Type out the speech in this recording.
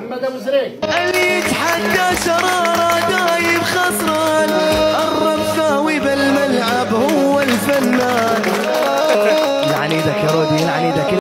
محمد أبو زريق. اللي يتحدى شراره دايم خسران. الرب بالملعب هو الفنان. يعني إيدك يا رودي يلعن إيدك